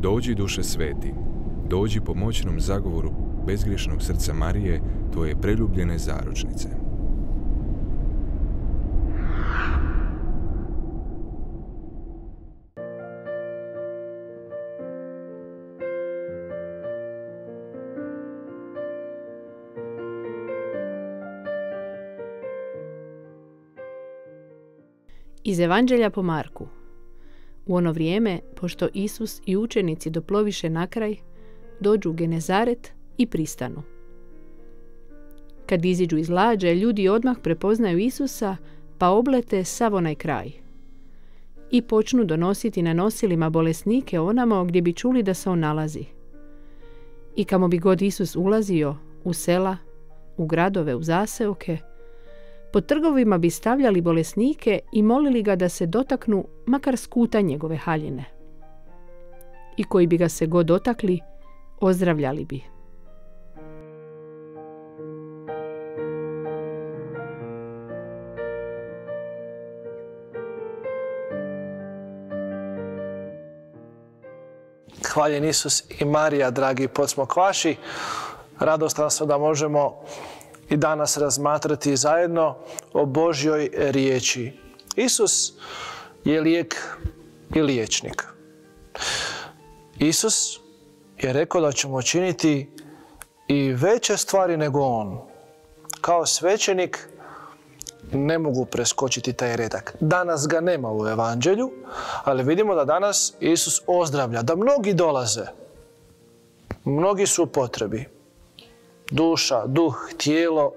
Dođi duše sveti, dođi po moćnom zagovoru bezgriješnog srca Marije, tvoje preljubljene zaručnice. Iz Evanđelja po Marku. U ono vrijeme, pošto Isus i učenici doploviše na kraj, dođu u Genezaret i pristanu. Kad iziđu iz lađe, ljudi odmah prepoznaju Isusa, pa oblete sav onaj kraj. I počnu donositi na nosilima bolesnike onamo gdje bi čuli da se on nalazi. I kamo bi god Isus ulazio, u sela, u gradove, u zaseoke, po trgovima bi stavljali bolesnike i molili ga da se dotaknu makar skuta njegove haljine. I koji bi ga se god dotakli, ozdravljali bi. Hvaljen Isus i Marija, dragi podsmokvaši. Radostan sam da možemo i danas razmatrati zajedno o Božjoj riječi. Isus je lijek i liječnik. Isus je rekao da ćemo činiti i veće stvari nego On. Kao svećenik ne mogu preskočiti taj redak. Danas ga nema u evanđelju, ali vidimo da danas Isus ozdravlja, da mnogi dolaze. Mnogi su u potrebi duša, duh, tijelo,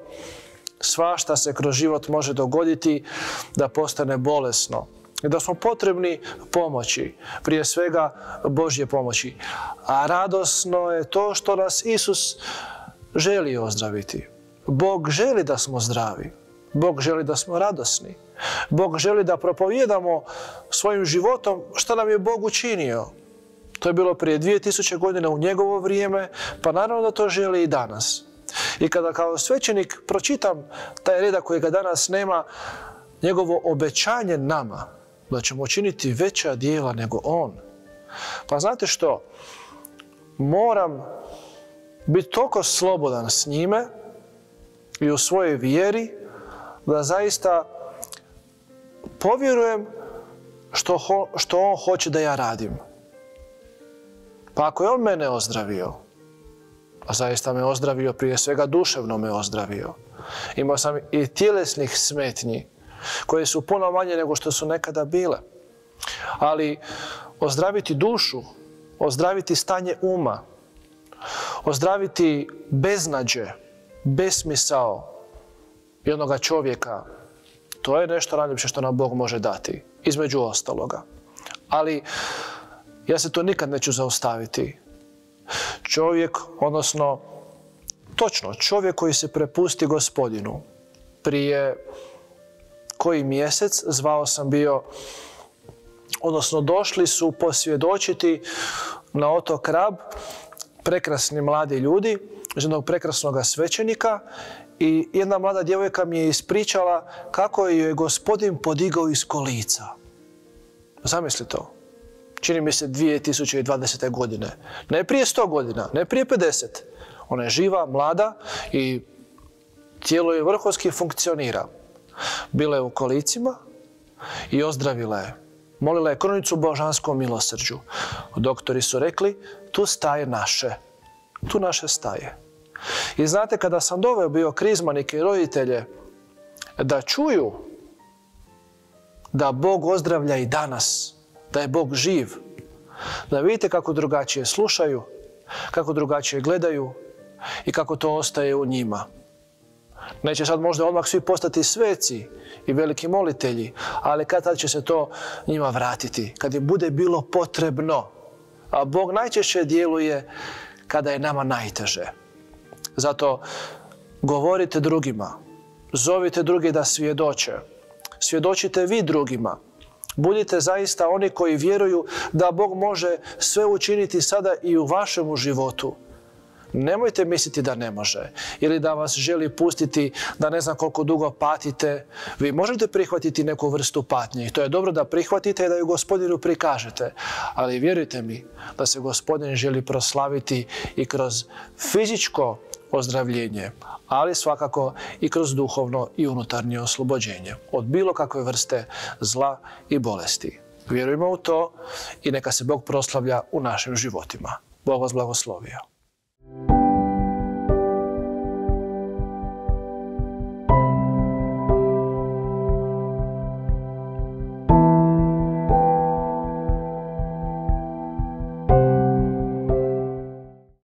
svašta se kroz život može dogoditi da postane bolesno. I da smo potrebni pomoći, prije svega Božje pomoći. A radosno je to što nas Isus želi ozdraviti. Bog želi da smo zdravi. Bog želi da smo radosni. Bog želi da propovijedamo svojim životom što nam je Bog učinio. To je bilo prije 2000 godina u njegovo vrijeme, pa naravno da to želi i danas. I kada kao svećenik pročitam taj reda kojega danas nema, njegovo obećanje nama da ćemo učiniti veća dijela nego on. Pa znate što? Moram biti toliko slobodan s njime i u svojoj vjeri da zaista povjerujem što, što on hoće da ja radim. Pa ako je on mene ozdravio, a zaista me ozdravio, prije svega duševno me ozdravio. Imao sam i tjelesnih smetnji koje su puno manje nego što su nekada bile. Ali ozdraviti dušu, ozdraviti stanje uma, ozdraviti beznađe, besmisao jednoga čovjeka, to je nešto najljepše što nam Bog može dati, između ostaloga. Ali ja se to nikad neću zaustaviti. Čovjek, odnosno, točno, čovjek koji se prepusti gospodinu. Prije koji mjesec zvao sam bio, odnosno došli su posvjedočiti na otok Rab prekrasni mladi ljudi, jednog prekrasnog svećenika i jedna mlada djevojka mi je ispričala kako je gospodin podigao iz kolica. Zamisli to. Čini mi se 2020. godine. Ne prije 100 godina, ne prije 50. Ona je živa, mlada i tijelo je vrhovski funkcionira. Bila je u kolicima i ozdravila je. Molila je kronicu božanskom milosrđu. Doktori su rekli, tu staje naše. Tu naše staje. I znate, kada sam doveo bio krizmanike i roditelje da čuju da Bog ozdravlja i danas, da je Bog živ, da vidite kako drugačije slušaju, kako drugačije gledaju i kako to ostaje u njima. Neće sad možda odmah svi postati sveci i veliki molitelji, ali kad tad će se to njima vratiti, kad im bude bilo potrebno. A Bog najčešće djeluje kada je nama najteže. Zato govorite drugima, zovite drugi da svjedoče, svjedočite vi drugima, Budite zaista oni koji vjeruju da Bog može sve učiniti sada i u vašemu životu. Nemojte misliti da ne može ili da vas želi pustiti da ne znam koliko dugo patite. Vi možete prihvatiti neku vrstu patnje i to je dobro da prihvatite i da ju gospodinu prikažete. Ali vjerujte mi da se gospodin želi proslaviti i kroz fizičko ozdravljenje, ali svakako i kroz duhovno i unutarnje oslobođenje od bilo kakve vrste zla i bolesti. Vjerujemo u to i neka se Bog proslavlja u našim životima. Bog vas blagoslovio.